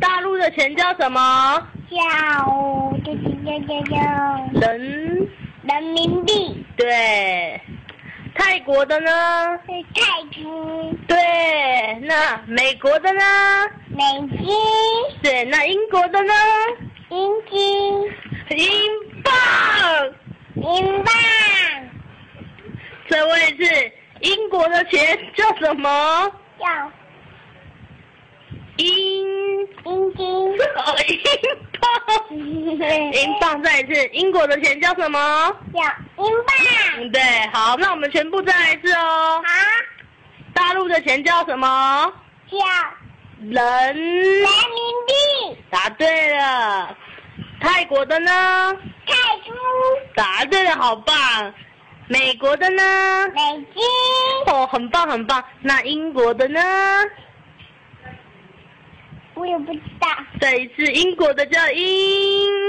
大陆的钱叫什么？叫叫叫叫叫人。人民币。对。泰国的呢？是泰铢。对。那美国的呢？美金。对。那英国的呢？英金。英镑。英镑。这位是英国的钱叫什么？叫。英英金哦，英镑，英镑再一次，英国的钱叫什么？叫英镑。对，好，那我们全部再来一次哦。好。大陆的钱叫什么？叫人。人民币。答对了。泰国的呢？泰铢。答对了，好棒。美国的呢？美金。哦，很棒很棒。那英国的呢？我也不知道。再一次，英国的叫英。